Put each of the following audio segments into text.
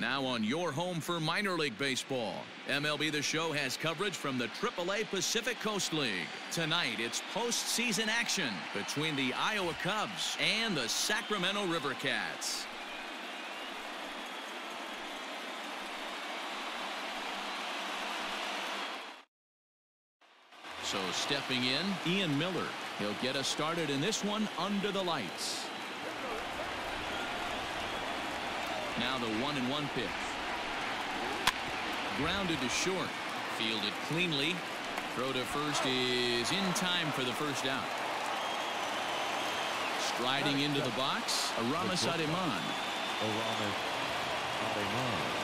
Now on your home for minor league baseball. MLB The Show has coverage from the AAA Pacific Coast League. Tonight, it's postseason action between the Iowa Cubs and the Sacramento River Cats. So stepping in, Ian Miller. He'll get us started in this one under the lights. Now the one and one pitch. Grounded to short. Fielded cleanly. Throw to first is in time for the first out. Striding into the box, Aramis Ademan. Aramis Ademan.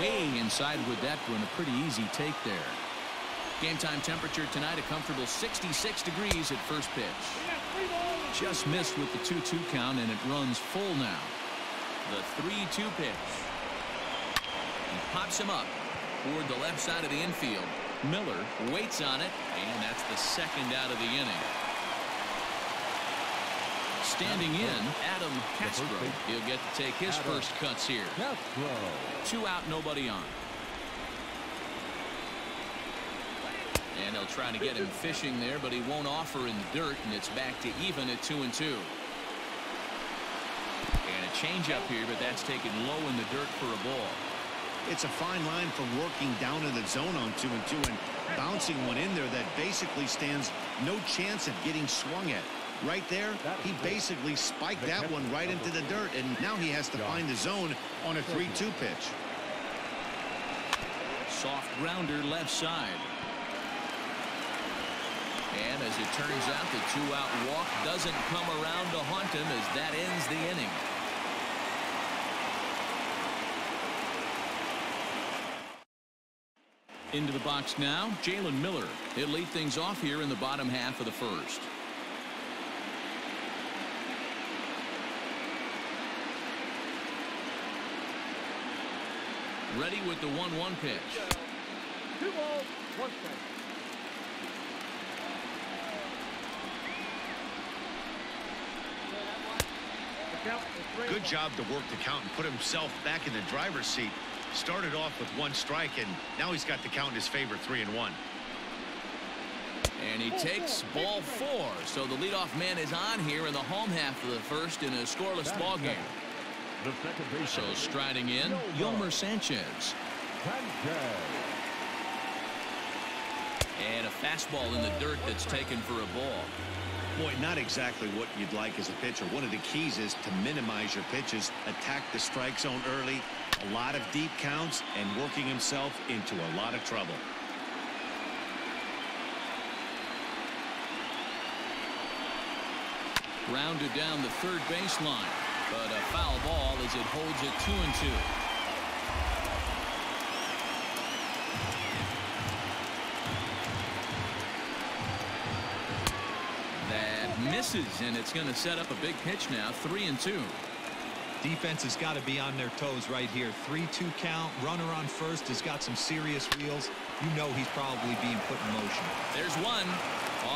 Way inside with that one. A pretty easy take there. Game time temperature tonight a comfortable 66 degrees at first pitch. Just missed with the 2-2 count and it runs full now. The 3-2 pitch. He pops him up toward the left side of the infield. Miller waits on it and that's the second out of the inning. Standing in, Adam Castro. He'll get to take his first cuts here. Two out, nobody on. And they'll try to get him fishing there, but he won't offer in the dirt, and it's back to even at two and two. And a changeup here, but that's taken low in the dirt for a ball. It's a fine line from working down in the zone on two and two and bouncing one in there that basically stands no chance of getting swung at. Right there, he basically spiked that one right into the dirt, and now he has to find the zone on a 3-2 pitch. Soft grounder left side. As it turns out, the two-out walk doesn't come around to haunt him as that ends the inning. Into the box now, Jalen Miller. He'll lead things off here in the bottom half of the first. Ready with the 1-1 pitch. Two balls, one strike. Good job to work the count and put himself back in the driver's seat. Started off with one strike, and now he's got the count in his favor, three and one. And he takes ball four. So the leadoff man is on here in the home half of the first in a scoreless ball game. So striding in, Yolmer Sanchez. And a fastball in the dirt that's taken for a ball. Boy, not exactly what you'd like as a pitcher. One of the keys is to minimize your pitches, attack the strike zone early, a lot of deep counts, and working himself into a lot of trouble. Rounded down the third baseline, but a foul ball as it holds it two and two. Misses, and it's going to set up a big pitch now, three and two. Defense has got to be on their toes right here. 3-2 count. Runner on first has got some serious wheels. You know he's probably being put in motion. There's one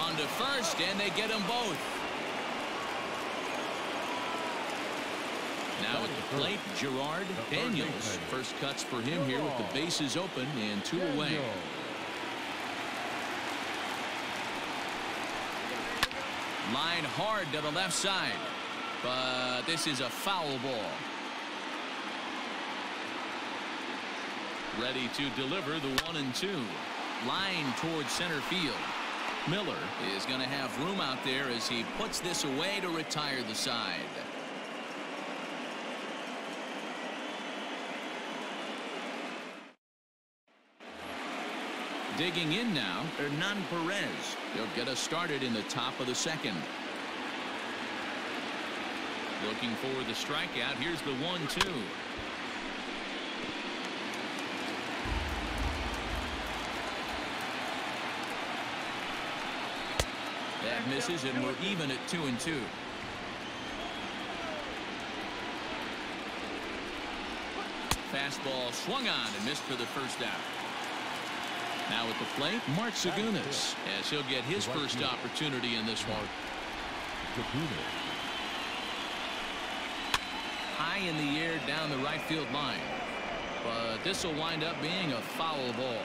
on to first, and they get them both. Now at the plate, Gerard Daniels. First cuts for him here with the bases open and two away. Line hard to the left side. But this is a foul ball. Ready to deliver the one and two. Line towards center field. Miller is going to have room out there as he puts this away to retire the side. Digging in now, Hernan Perez. He'll get us started in the top of the second. Looking for the strikeout. Here's the one two. That misses and we're even at two and two. Fastball swung on and missed for the first out. Now at the plate, Mark Zagunis, as he'll get his first opportunity in this one. high in the air down the right field line. But this will wind up being a foul ball.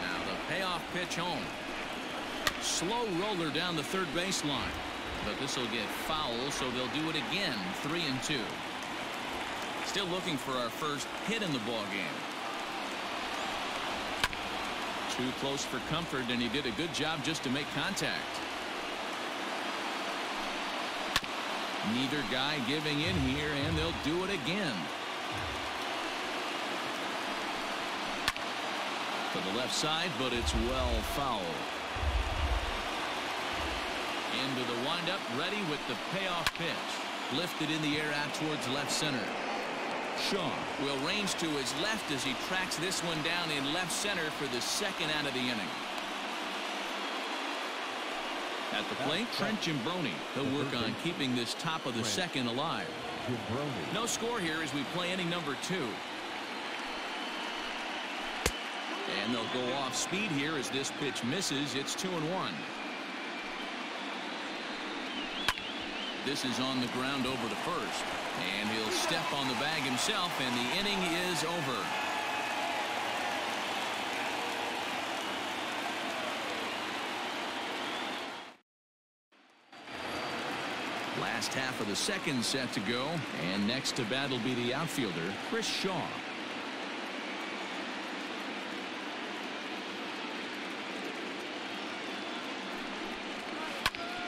Now the payoff pitch home. Slow roller down the third baseline. But this will get foul, so they'll do it again. Three and two. Still looking for our first hit in the ball game. Too close for comfort, and he did a good job just to make contact. Neither guy giving in here, and they'll do it again. For the left side, but it's well foul. Into the windup, ready with the payoff pitch. Lifted in the air out towards left center. Shaw will range to his left as he tracks this one down in left center for the second out of the inning. At the plate, Trent Giambrone. He'll work on keeping this top of the second alive. No score here as we play inning number two. And they'll go off speed here as this pitch misses. It's two and one. This is on the ground over to first. And he'll step on the bag himself, and the inning is over. Last half of the second set to go, and next to bat will be the outfielder, Chris Shaw.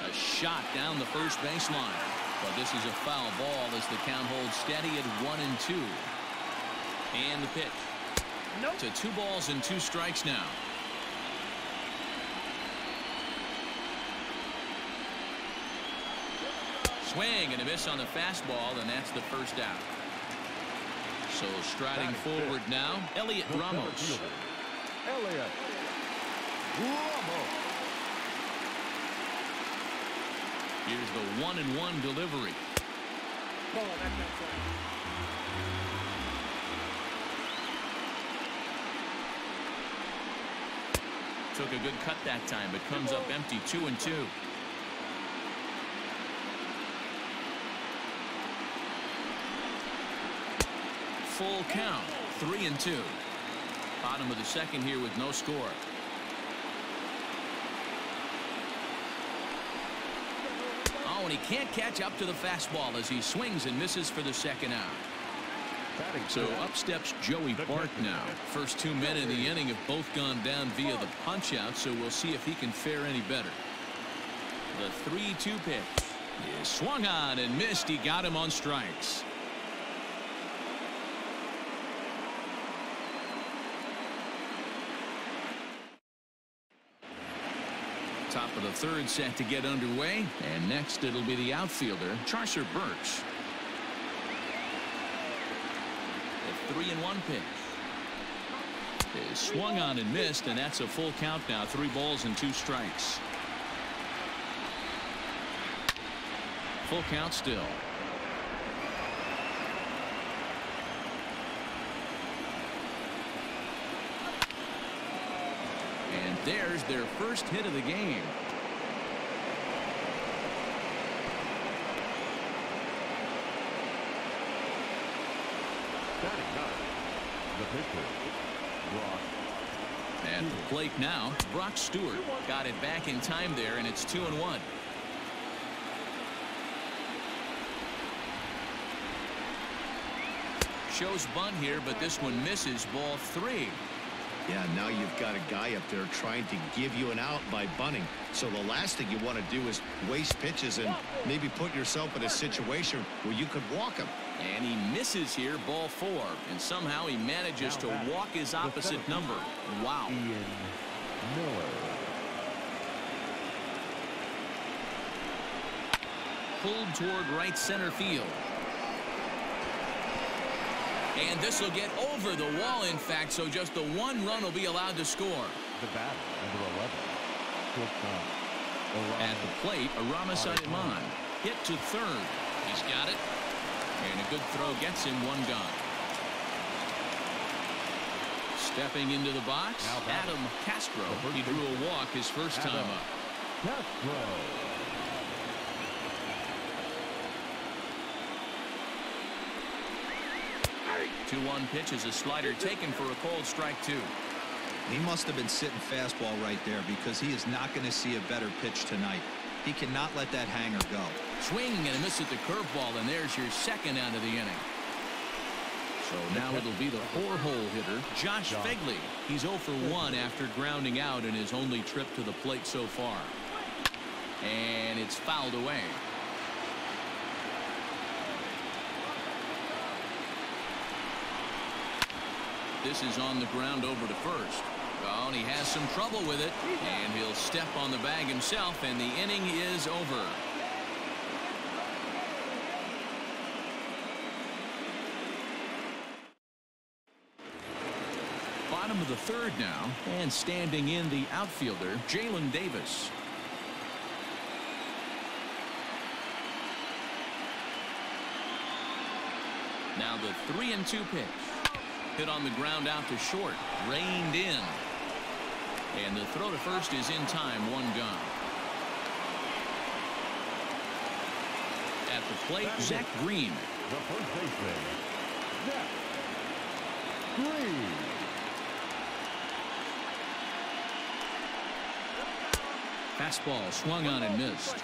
A shot down the first baseline. But this is a foul ball as the count holds steady at one and two. And the pitch. Nope. To two balls and two strikes now. Swing and a miss on the fastball, and that's the first out. So striding forward now, Heliot Ramos. Heliot Ramos. Here's the one and one delivery. Took a good cut that time, but comes up empty two and two. Full count, three and two. Bottom of the second here with no score. And he can't catch up to the fastball as he swings and misses for the second out. So up steps Joey Bart now. First two men in the inning have both gone down via the punch out, so we'll see if he can fare any better. The 3-2 pitch is swung on and missed. He got him on strikes. The third set to get underway. And next it'll be the outfielder, Charcer Burks. The three and one pitch. Is swung on and missed, and that's a full count now. Three balls and two strikes. Full count still. And there's their first hit of the game. The pitcher. Brock. At the plate now, Brock Stewart got it back in time there, and it's two and one. Shows bunt here, but this one misses ball three. Yeah, now you've got a guy up there trying to give you an out by bunting. So the last thing you want to do is waste pitches and maybe put yourself in a situation where you could walk him. And he misses here, ball four. And somehow he manages to walk his opposite number. Wow. Ian Miller. Pulled toward right center field. And this will get over the wall, in fact, so just the one run will be allowed to score. The batter, number 11. Shortstop. At the plate, Aramis Ademan. Hit to third. He's got it. And a good throw gets him one gone. Stepping into the box, Adam Castro. He drew a walk his first time up. Castro. 2-1 pitch is a slider taken for a cold strike two. He must have been sitting fastball right there because he is not going to see a better pitch tonight. He cannot let that hanger go. Swinging and a miss at the curveball, and there's your second out of the inning. So now it'll be the four-hole hitter, Josh Phegley. He's 0 for 1 after grounding out in his only trip to the plate so far. And it's fouled away. This is on the ground over to first. Oh, and he has some trouble with it. And he'll step on the bag himself, and the inning is over. Bottom of the third now, and standing in the outfielder, Jalen Davis. Now the three and two pitch. Hit on the ground out to short. Reined in. And the throw to first is in time. One gun. At the plate, Zach Green. The first baseman, Zach Green. Fastball swung on and missed.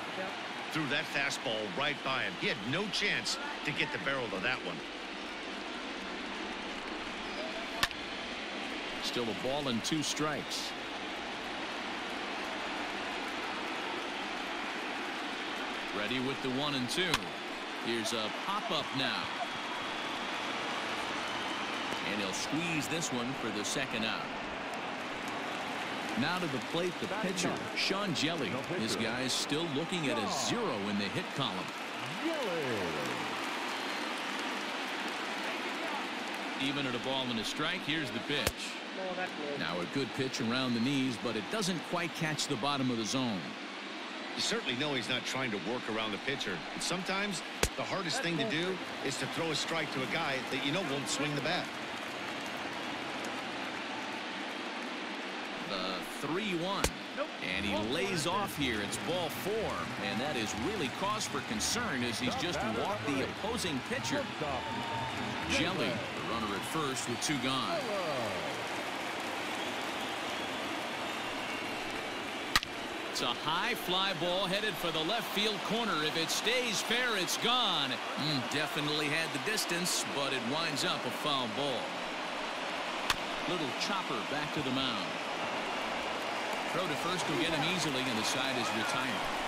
Threw that fastball right by him. He had no chance to get the barrel to that one. Still a ball and two strikes. Ready with the one and two. Here's a pop-up now. And he'll squeeze this one for the second out. Now to the plate, the pitcher, Sean Hjelle. This guy's still looking at a zero in the hit column. Even at a ball and a strike, here's the pitch. Now a good pitch around the knees, but it doesn't quite catch the bottom of the zone. You certainly know he's not trying to work around the pitcher. And sometimes the hardest thing to do is to throw a strike to a guy that you know won't swing the bat. The 3-1. And he lays off here. It's ball four. And that is really cause for concern as he's just walked the opposing pitcher. Hjelle, the runner at first with two gone. It's a high fly ball headed for the left field corner. If it stays fair, it's gone. Mm, definitely had the distance, but it winds up a foul ball. Little chopper back to the mound. Throw to first will get him easily, and the side is retired.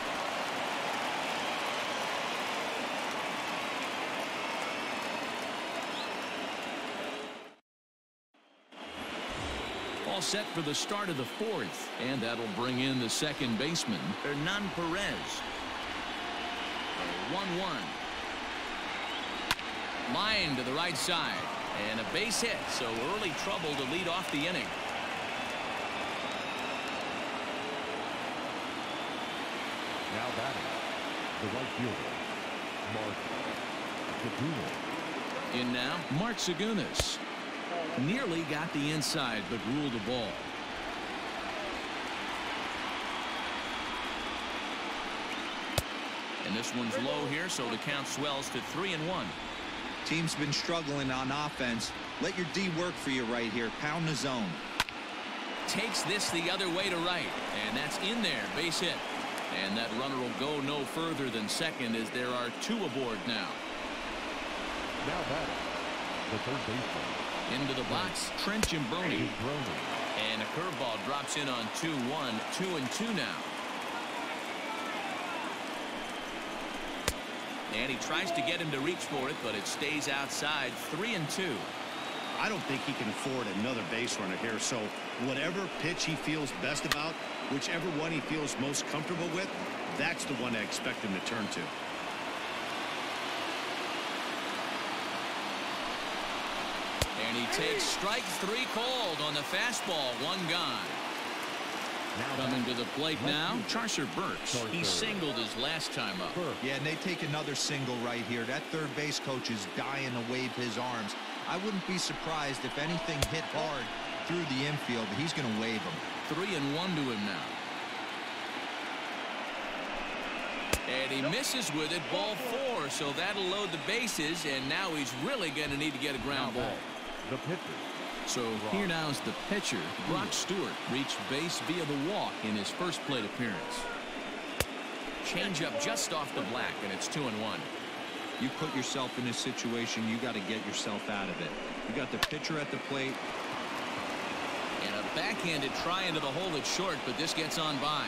All set for the start of the fourth, and that'll bring in the second baseman, Hernan Perez. 1-1. Line to the right side, and a base hit, so early trouble to lead off the inning. Now batting, the right fielder, Mark Zagunis. In now, Mark Zagunis. Nearly got the inside, but ruled the ball. And this one's low here, so the count swells to three and one. Team's been struggling on offense. Let your D work for you right here. Pound the zone. Takes this the other way to right, and that's in there, base hit. And that runner will go no further than second as there are two aboard now. Now batting, the third baseman, Into the box, Trent Giambrone. Brony. And a curveball drops in on 2-1, 2 and 2 now. And he tries to get him to reach for it, but it stays outside 3 and 2. I don't think he can afford another base runner here. So whatever pitch he feels best about, whichever one he feels most comfortable with, that's the one I expect him to turn to. And he takes strike three called on the fastball, one gone. Coming to the plate now, fielder. Charcer Burks. He singled his last time up. Yeah, and they take another single right here. That third base coach is dying to wave his arms. I wouldn't be surprised if anything hit hard through the infield. He's going to wave them. Three and one to him now. And he misses with it, ball four, so that'll load the bases, and now he's really going to need to get a ground ball. The pitcher. So here now is the pitcher. Brock Stewart reached base via the walk in his first plate appearance. Changeup just off the black, and it's two and one. You put yourself in this situation, you got to get yourself out of it. You got the pitcher at the plate. And a backhanded try into the hole that's short, but this gets on by.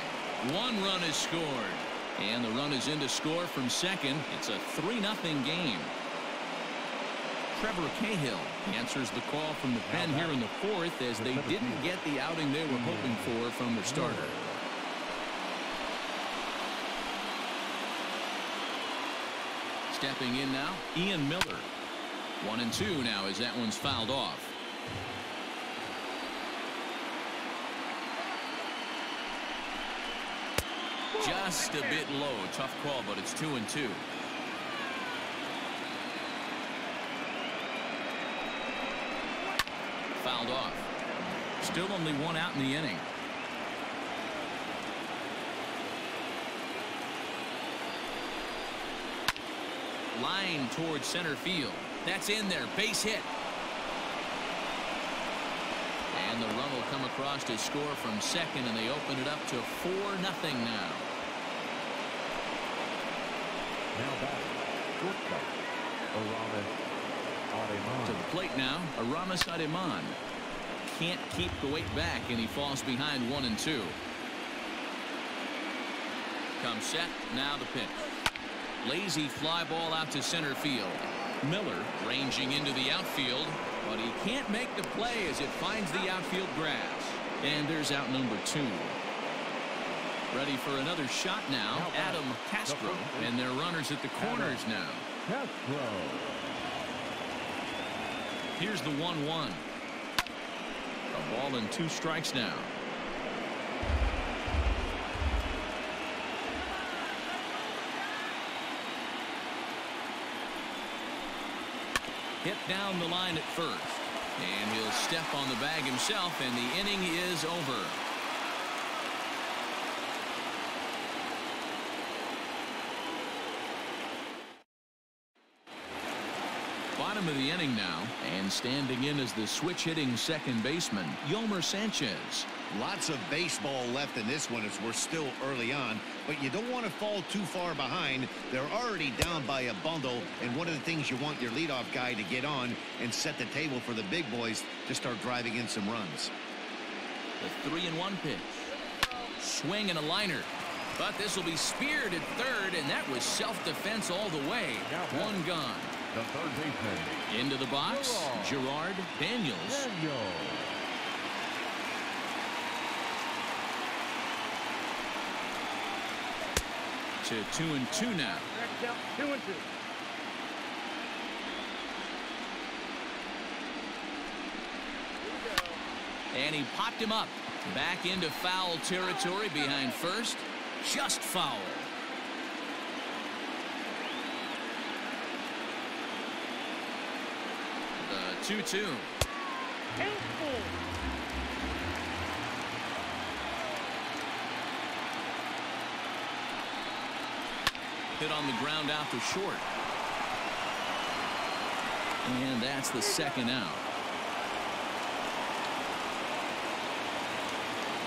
One run is scored. And the run is in to score from second. It's a 3-0 game. Trevor Cahill answers the call from the pen here in the fourth as they didn't get the outing they were hoping for from their starter. Stepping in now, Ian Miller. One and two now as that one's fouled off. Just a bit low. Tough call, but it's two and two. Fouled off. Still only one out in the inning. Line towards center field. That's in there. Base hit. And the run will come across to score from second, and they open it up to 4 nothing now. Now back. Shortstop. Ademan. To the plate now, Aramis Ademan. Can't keep the weight back, and he falls behind one and two. Comes set, now the pitch. Lazy fly ball out to center field. Miller ranging into the outfield, but he can't make the play as it finds the outfield grass. And there's out number two. Ready for another shot now, Adam Castro, and their runners at the corners now. Castro. Here's the 1-1. A ball and two strikes now. Hit down the line at first. And he'll step on the bag himself, and the inning is over. Bottom of the inning now, and standing in as the switch-hitting second baseman, Yolmer Sanchez. Lots of baseball left in this one as we're still early on, but you don't want to fall too far behind. They're already down by a bundle, and one of the things you want your leadoff guy to get on and set the table for the big boys to start driving in some runs. The three and one pitch. Swing and a liner. But this will be speared at third, and that was self-defense all the way. One gone. The third baseman. Into the box, Gerard Daniels. Daniel. To two and two now. Two and two. And he popped him up. Back into foul territory behind first. Just foul. The 2-2. Painful. Hit on the ground out short. And that's the second out.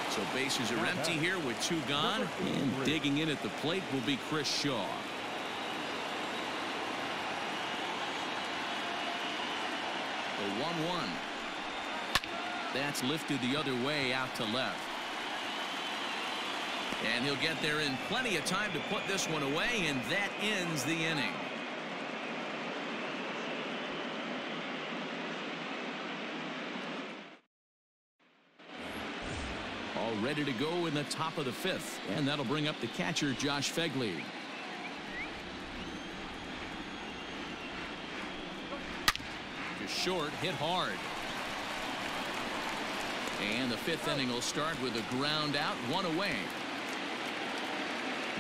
So bases are empty here with two gone. And digging in at the plate will be Chris Shaw. The 1-1. That's lifted the other way out to left. And he'll get there in plenty of time to put this one away, and that ends the inning. All ready to go in the top of the fifth, and that'll bring up the catcher, Josh Phegley. Just short, hit hard. And the fifth inning will start with a ground out, one away.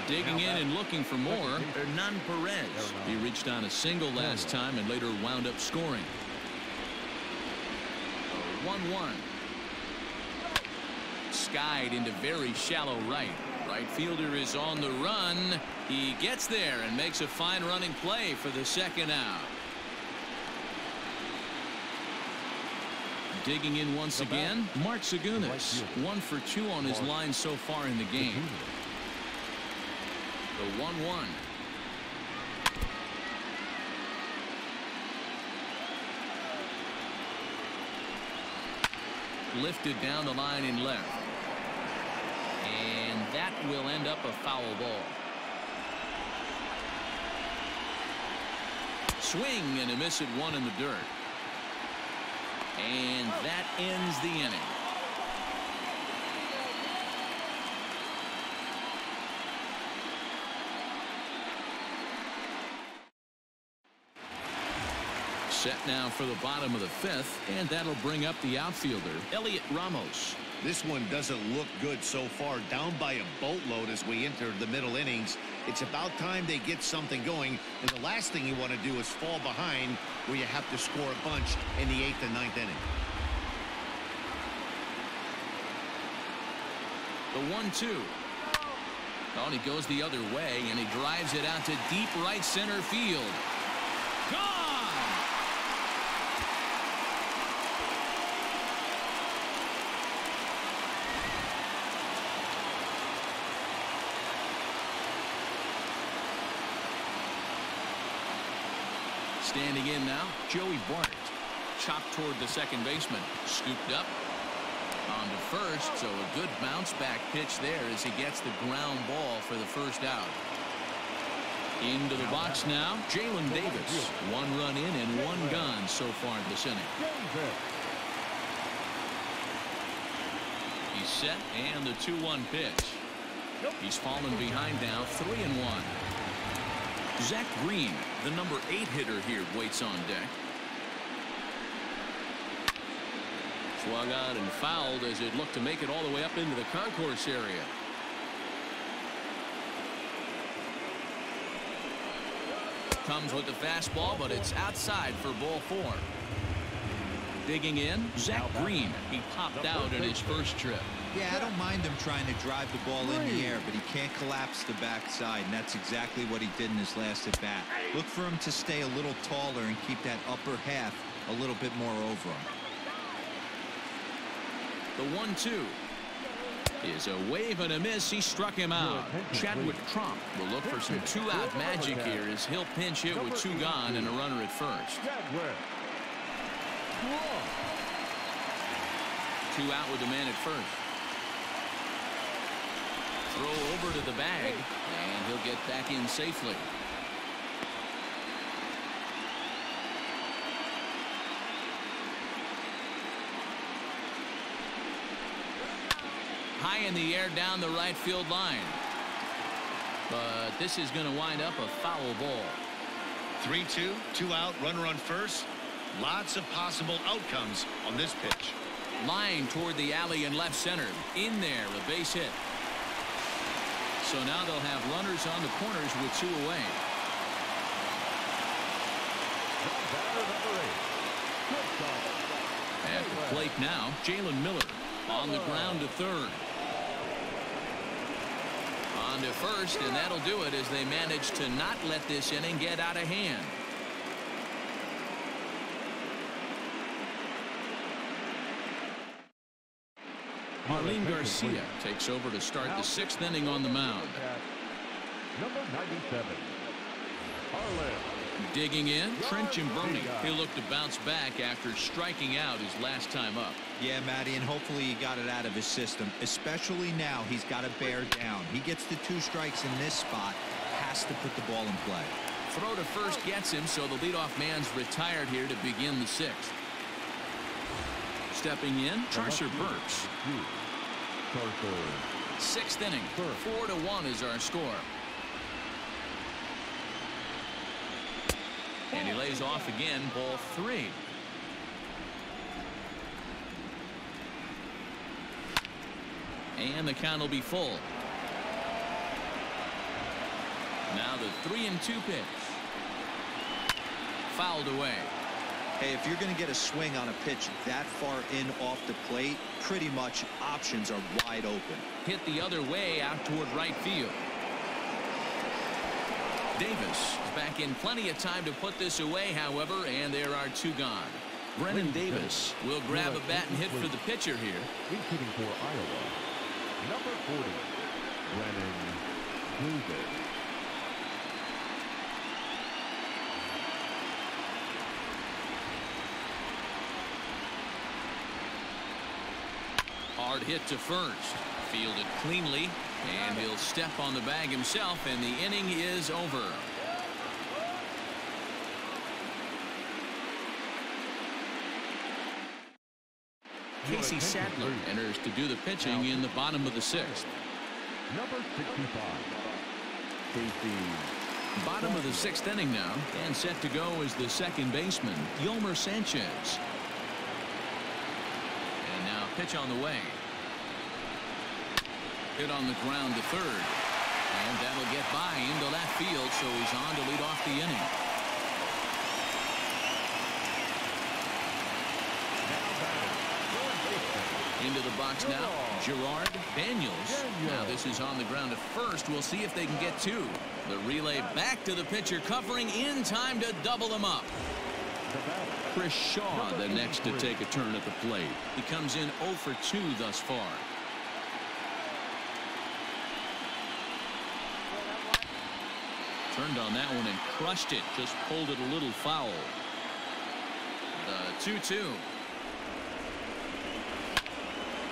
Digging in and looking for more, Hernan Perez. He reached on a single last time and later wound up scoring. 1-1. Skied into very shallow right. Right fielder is on the run. He gets there and makes a fine running play for the second out. Digging in once again, Mark Zagunis. One for two on his line so far in the game. The 1-1. Lifted down the line in left. And that will end up a foul ball. Swing and a miss at one in the dirt. And that ends the inning. Set now for the bottom of the fifth, and that'll bring up the outfielder, Heliot Ramos. This one doesn't look good so far. Down by a boatload as we enter the middle innings. It's about time they get something going. And the last thing you want to do is fall behind where you have to score a bunch in the eighth and ninth inning. The one-two. Oh, and he goes the other way, and he drives it out to deep right center field. Gone! Standing in now, Joey Bart. Chopped toward the second baseman. Scooped up. On to first, so a good bounce back pitch there as he gets the ground ball for the first out. Into the box now, Jalen Davis. One run in and one gone so far this inning. He's set and the 2-1 pitch. He's fallen behind now, 3 and 1. Zach Green, the number eight hitter here, waits on deck. Swung on and fouled as it looked to make it all the way up into the concourse area. Comes with the fastball, but it's outside for ball four. Digging in, Zach Green. He popped out in his first trip. Yeah, I don't mind him trying to drive the ball in the air, but he can't collapse the backside, and that's exactly what he did in his last at bat. Look for him to stay a little taller and keep that upper half a little bit more over him. The one-two is a wave and a miss. He struck him out. Chadwick Tromp will look for some two-out magic here as he'll pinch hit with two gone and a runner at first. Two out with the man at first. Throw over to the bag, and he'll get back in safely. High in the air down the right field line. But this is going to wind up a foul ball. 3-2, two out, runner on first. Lots of possible outcomes on this pitch. Line toward the alley and left center. In there, a base hit. So now they'll have runners on the corners with two away. At the plate now, Jalen Miller on the ground to third. On to first, and that'll do it as they manage to not let this inning get out of hand. Marlene Garcia takes over to start the sixth inning on the mound. Number 97. Harlan. Digging in, Trent Giambrone. He'll look to bounce back after striking out his last time up. Yeah, Matty, and hopefully he got it out of his system. Especially now, he's got to bear down. He gets the two strikes in this spot, has to put the ball in play. Throw to first gets him, so the leadoff man's retired here to begin the sixth. Stepping in, Charcer Burks. Sixth inning, four to one is our score. And he lays off again, ball three. And the count will be full. Now the three and two pitch. Fouled away. Hey, if you're going to get a swing on a pitch that far in off the plate, pretty much options are wide open. Hit the other way out toward right field. Davis back in plenty of time to put this away, however, and there are two gone. Brennan Davis will grab a bat and hit for the pitcher here. Hitting for Iowa. Number 40, Brennan Davis. Hard hit to first. Fielded cleanly, and he'll step on the bag himself, and the inning is over. Casey Sadler enters to do the pitching in the bottom of the sixth. Number 65, Casey. Bottom of the sixth inning now, and set to go is the second baseman, Yolmer Sanchez. And now pitch on the way. Hit on the ground to third. And that'll get by into left field, so he's on to lead off the inning. Into the box now, Gerard Daniels. Now this is on the ground at first. We'll see if they can get two. The relay back to the pitcher, covering in time to double them up. Chris Shaw, the next to take a turn at the plate. He comes in 0 for 2 thus far. Turned on that one and crushed it. Just pulled it a little foul. The 2-2.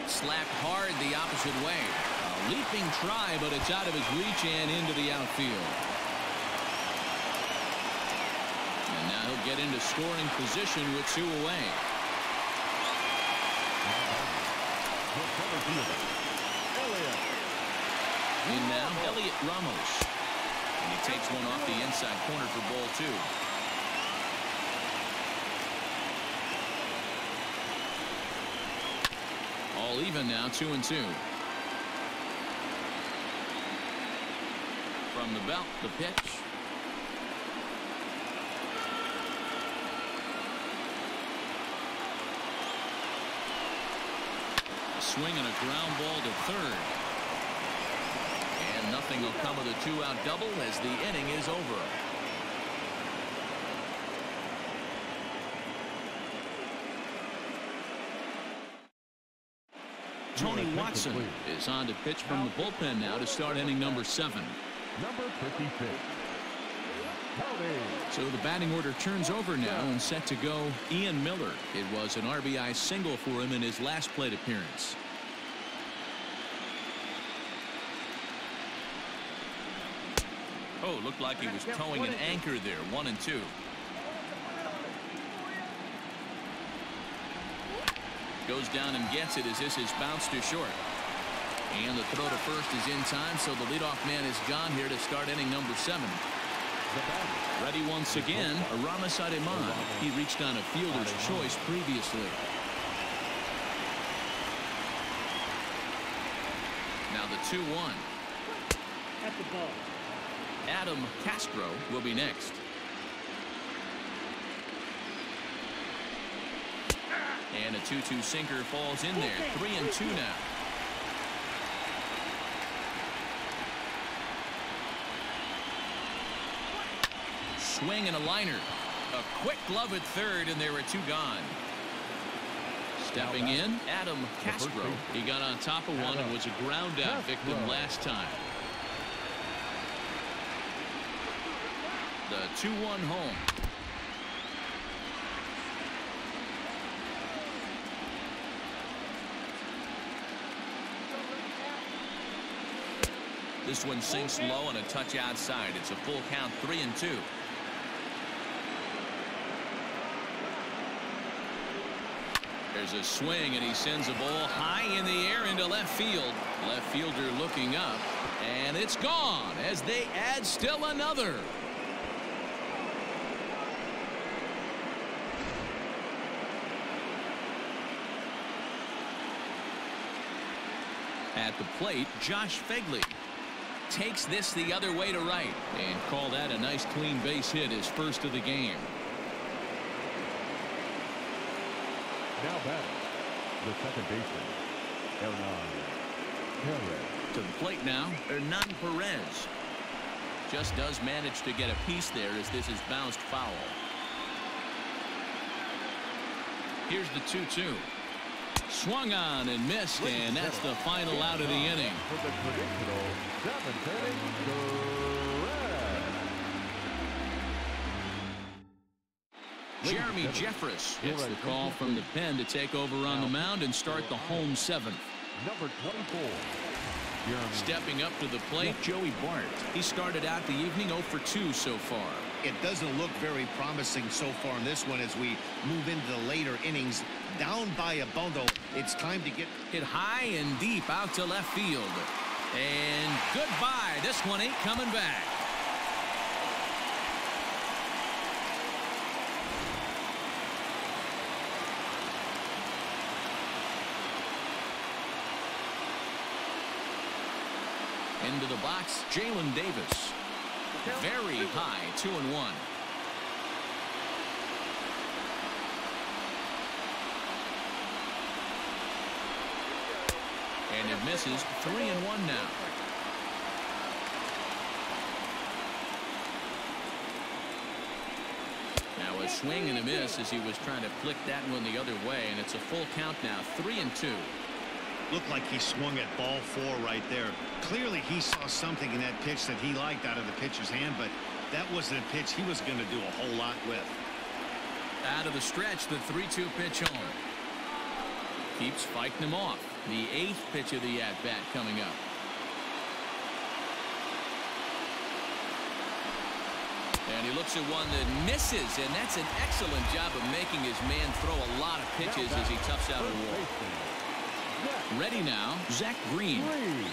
Slapped hard the opposite way. A leaping try, but it's out of his reach and into the outfield. And now he'll get into scoring position with two away. In now, Heliot Ramos. And he takes one off the inside corner for ball two. All even now, two and two. From the belt, the pitch. Swing and a ground ball to third. Nothing will come of the two-out double as the inning is over. Tony Watson is on to pitch from the bullpen now to start inning number seven. Number 56, So the batting order turns over now and set to go Ian Miller. It was an RBI single for him in his last plate appearance. Oh, looked like he was towing an anchor there, one and two. Goes down and gets it as this is bounced to short. And the throw to first is in time, so the leadoff man is gone here to start inning number seven. Ready once again, Aramis Ademan. He reached on a fielder's choice previously. Now the 2-1. At the ball. Adam Castro will be next. And a 2-2 sinker falls in there. 3 and 2 now. Swing and a liner. A quick glove at third, and there were two gone. Stepping in, Adam Castro. He got on top of one and was a ground out victim last time. The 2-1 home. This one sinks low and a touch outside. It's a full count, three and two. There's a swing and he sends a ball high in the air into left field. Left fielder looking up and it's gone as they add still another. At the plate, Josh Phegley takes this the other way to right and call that a nice clean base hit his first of the game. Now batting, the second baseman, Hernan Perez. To the plate now, Hernan Perez. Just does manage to get a piece there as this is bounced foul. Here's the 2-2. Swung on and missed, and that's the final out of the inning. For the traditional seventh inning, Perez. Jeremy Jeffress gets the call from the pen to take over on the mound and start the home seventh. Number 24, Jeremy Stepping up to the plate, Joey Bart. He started out the evening 0 for 2 so far. It doesn't look very promising so far in this one as we move into the later innings. Down by a bundle, it's time to get Hit high and deep out to left field. And goodbye. This one ain't coming back. Into the box, Jaylin Davis. Very high, two and one. And it misses three and one now. Now a swing and a miss as he was trying to flick that one the other way, and it's a full count now, three and two. Looked like he swung at ball four right there. Clearly he saw something in that pitch that he liked out of the pitcher's hand, but that wasn't a pitch he was going to do a whole lot with. Out of the stretch, the 3-2 pitch home. Keeps fighting him off. The eighth pitch of the at-bat coming up. And he looks at one that misses, and that's an excellent job of making his man throw a lot of pitches as he toughs out a wall. Ready now, Zach Green. Green.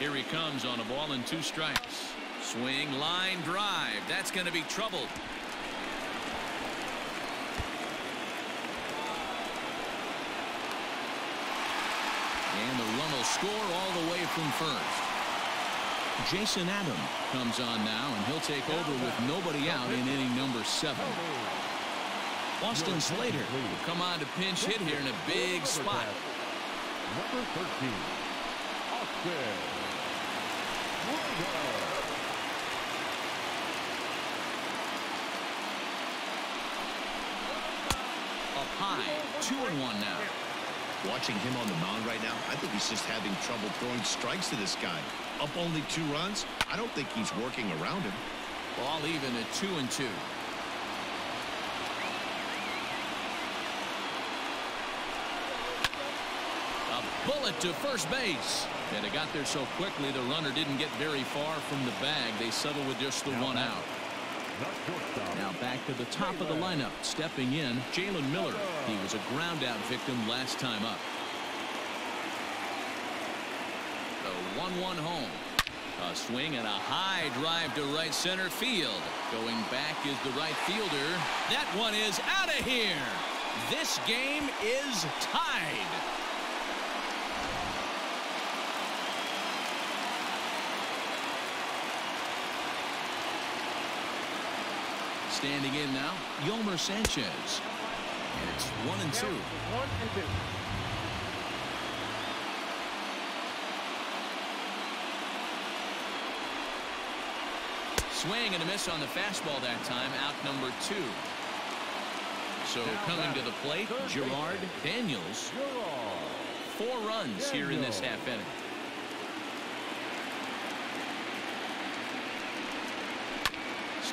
Here he comes on a ball and two strikes. Swing, line, drive. That's going to be trouble. And the run will score all the way from first. Jason Adam comes on now, and he'll take over with nobody out in inning number seven. Austin Slater will come on to pinch hit here in a big spot. Number 13, Austin Slater. Up high, two and one now. Watching him on the mound right now, I think he's just having trouble throwing strikes to this guy. Up only two runs, I don't think he's working around him. Ball even at two and two. A bullet to first base. And it got there so quickly the runner didn't get very far from the bag. They settle with just the one out. Now back to the top of the lineup. Stepping in, Jalen Miller. He was a ground out victim last time up. The 1-1 home. A swing and a high drive to right center field. Going back is the right fielder. That one is out of here. This game is tied. Standing in now, Yolmer Sanchez. And it's one and two. One and two. Swing and a miss on the fastball that time. Out number two. So coming to the plate, Gerard Daniels. Four runs here in this half inning.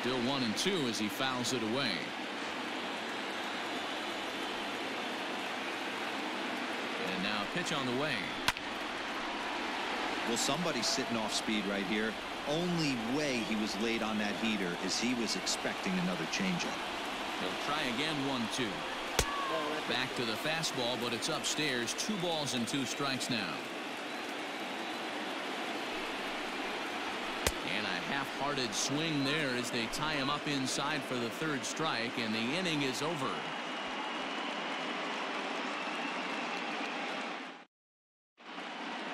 Still one and two as he fouls it away. And now pitch on the way. Well, somebody's sitting off speed right here. Only way he was late on that heater is he was expecting another changeup. He'll try again, one, two. Back to the fastball, but it's upstairs. Two balls and two strikes now. Half-hearted swing there as they tie him up inside for the third strike, and the inning is over.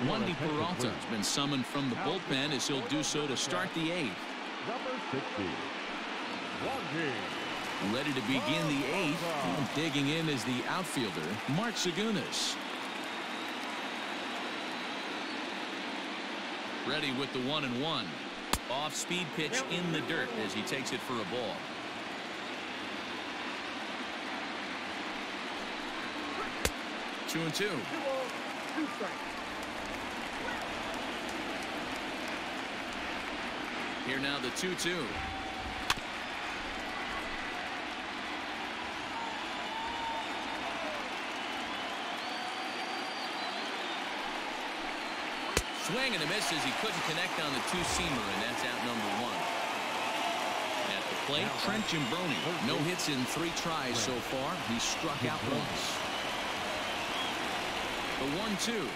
Wandy Peralta has been summoned from the bullpen as he'll do so to start the eighth. Number 60, Ready to begin the eighth. Digging in is the outfielder, Mark Zagunis. Ready with the one and one. Off speed pitch in the dirt as he takes it for a ball. Two and two. Here now the 2-2. Swing and a miss as he couldn't connect on the two-seamer, and that's out number one. At the plate, Trent Giambrone. No hits in three tries so far. He struck out once. The 1-2.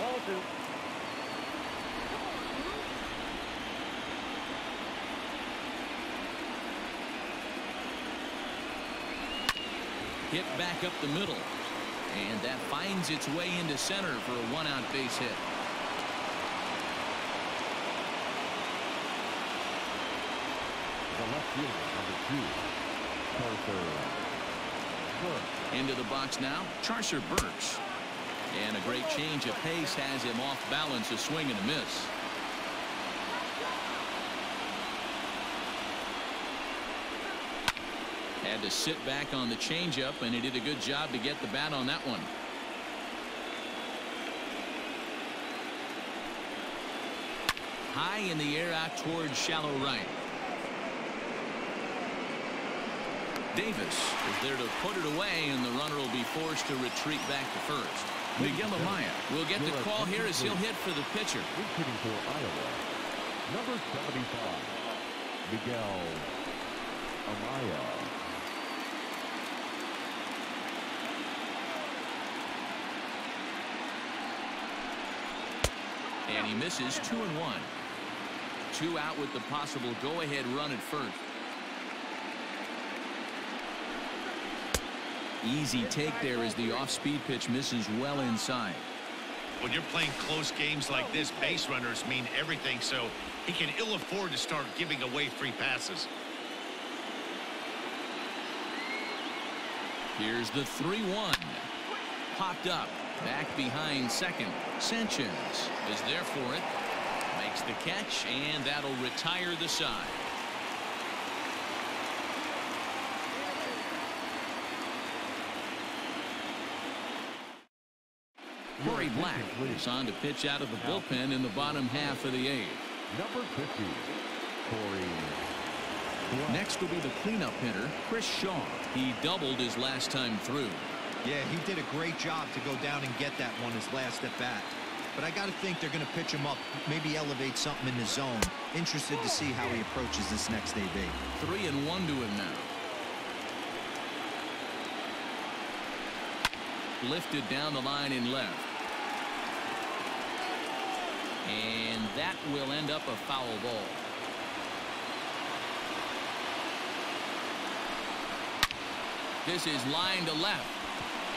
Ball two. Hit back up the middle. And that finds its way into center for a one-out base hit. The left fielder, number two, Burke. Into the box now, Charcer Burks. And a great change of pace has him off balance, a swing and a miss. To sit back on the changeup, and he did a good job to get the bat on that one. High in the air out towards shallow right. Davis is there to put it away, and the runner will be forced to retreat back to first. Miguel Amaya will get the call here as he'll hit for the pitcher. Hitting for Iowa, number 75, Miguel Amaya. And he misses two and one. Two out with the possible go-ahead run at first. Easy take there as the off-speed pitch misses well inside. When you're playing close games like this, base runners mean everything, so he can ill afford to start giving away free passes. Here's the 3-1. Popped up. Back behind second. Sanchez is there for it. Makes the catch, and that'll retire the side. Corey Black is on to pitch out of the bullpen in the bottom half of the eighth. Number 50, Corey Next will be the cleanup hitter, Chris Shaw. He doubled his last time through. Yeah, he did a great job to go down and get that one his last at bat. But I got to think they're going to pitch him up, maybe elevate something in the zone. Interested to see how he approaches this next AB. Three and one to him now. Lifted down the line in left. And that will end up a foul ball. This is line to left.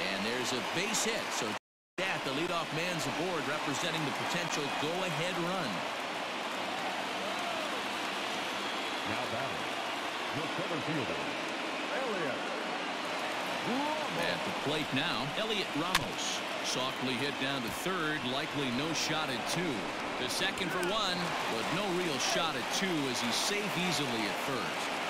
And there's a base hit. So that the leadoff man's aboard representing the potential go-ahead run. Now batting, the center fielder, Heliot At the plate now, Heliot Ramos. Softly hit down to third, likely no shot at two. The second for one, but no real shot at two as he's safe easily at first.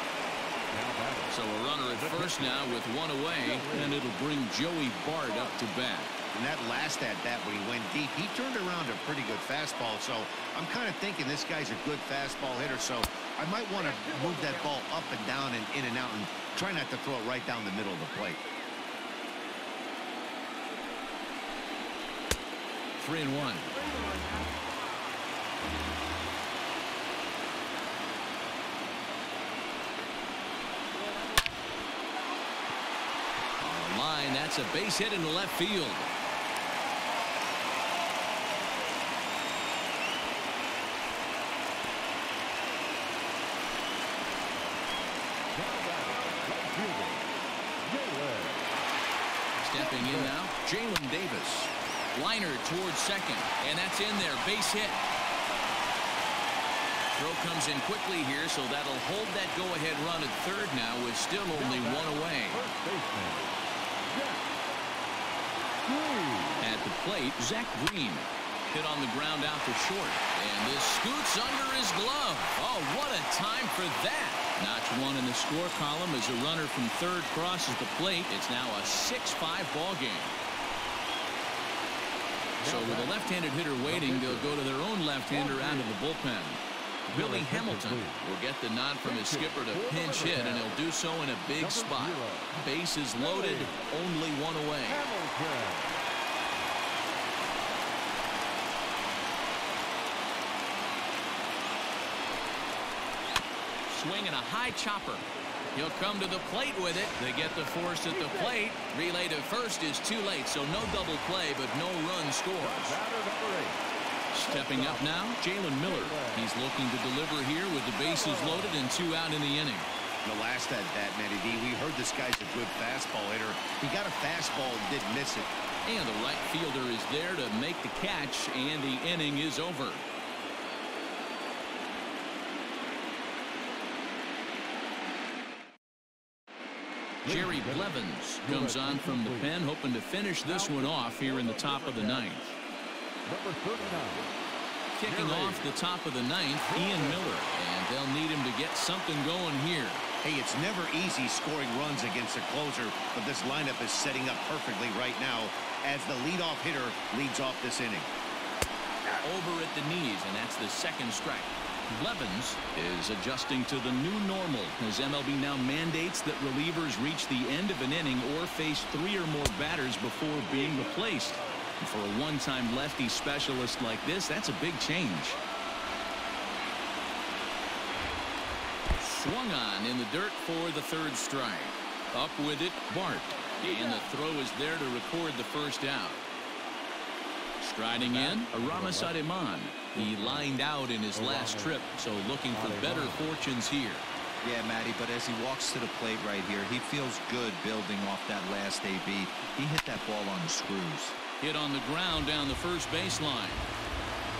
So a runner at first now with one away, and it'll bring Joey Bart up to bat. And that last at bat when he went deep, he turned around a pretty good fastball. So I'm kind of thinking this guy's a good fastball hitter. So I might want to move that ball up and down and in and out and try not to throw it right down the middle of the plate. Three and one. Line, that's a base hit into left field. Stepping in now, Jaylin Davis. Liner towards second, and that's in there. Base hit. Throw comes in quickly here, so that'll hold that go-ahead run at third now with still only one away. At the plate, Zach Green. Hit on the ground out to short. And this scoots under his glove. Oh, what a time for that. Notch one in the score column as a runner from third crosses the plate. It's now a 6-5 ball game. So with a left-handed hitter waiting, they'll go to their own left-hander out of the bullpen. Billy Hamilton will get the nod from his skipper to pinch hit, and he'll do so in a big spot. Bases loaded, only one away. Swinging a high chopper. He'll come to the plate with it. They get the force at the plate. Relay to first is too late, so no double play, but no run scores. Stepping up now, Jalen Miller. He's looking to deliver here with the bases loaded and two out in the inning. The last at bat, Matty D, we heard this guy's a good fastball hitter. He got a fastball and didn't miss it. And the right fielder is there to make the catch, and the inning is over. Jerry Blevins comes on from the pen, hoping to finish this one off here in the top of the ninth. Number 39. Kicking off the top of the ninth, Ian Miller, and they'll need him to get something going here. Hey, it's never easy scoring runs against a closer, but this lineup is setting up perfectly right now as the leadoff hitter leads off this inning. Over at the knees, and that's the second strike. Blevins is adjusting to the new normal as MLB now mandates that relievers reach the end of an inning or face three or more batters before being replaced. And for a one-time lefty specialist like this, that's a big change. Swung on in the dirt for the third strike. Up with it, Bart. And the throw is there to record the first out. Striding in, Aramis Ademan. He lined out in his last trip, so looking for better fortunes here. Yeah, Matty, but as he walks to the plate right here, he feels good building off that last AB. He hit that ball on the screws. Hit on the ground down the first baseline.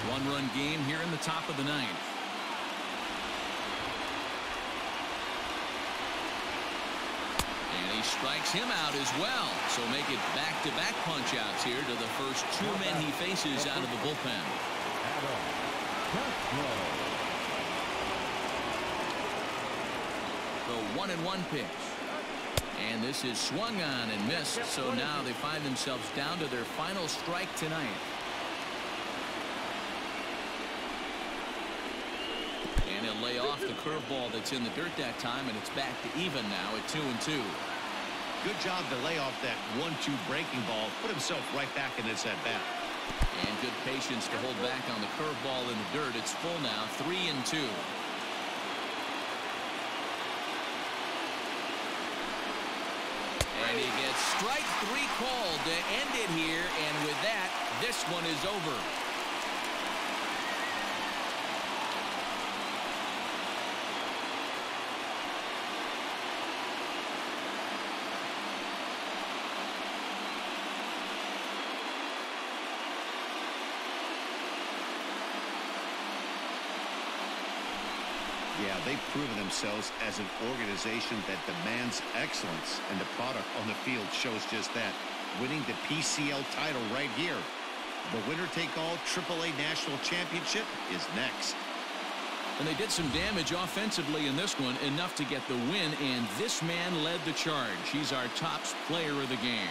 One-run game here in the top of the ninth. And he strikes him out as well. So make it back-to-back punch-outs here to the first two men he faces out of the bullpen. The one and one pitch. And this is swung on and missed. So now they find themselves down to their final strike tonight. And he'll lay off the curveball that's in the dirt that time, and it's back to even now at two and two. Good job to lay off that one-two breaking ball. Put himself right back in this at-bat. And good patience to hold back on the curveball in the dirt. It's full now, three and two. And he gets strike three called to end it here. And with that, this one is over. They've proven themselves as an organization that demands excellence, and the product on the field shows just that. Winning the PCL title right here. The winner-take-all AAA National Championship is next. And they did some damage offensively in this one, enough to get the win, and this man led the charge. He's our top player of the game.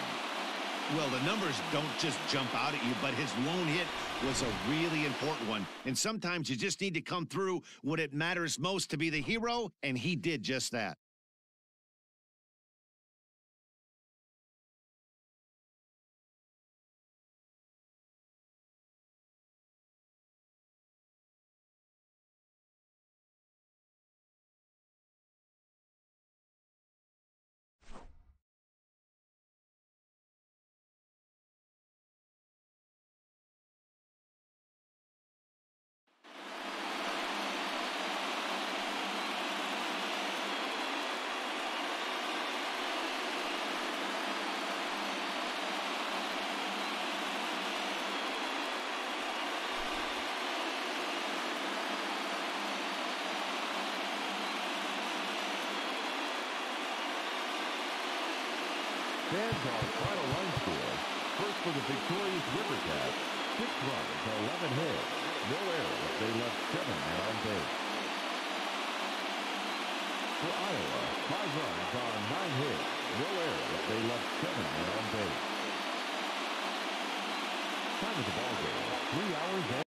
Well, the numbers don't just jump out at you, but his lone hit was a really important one. And sometimes you just need to come through when it matters most to be the hero, and he did just that.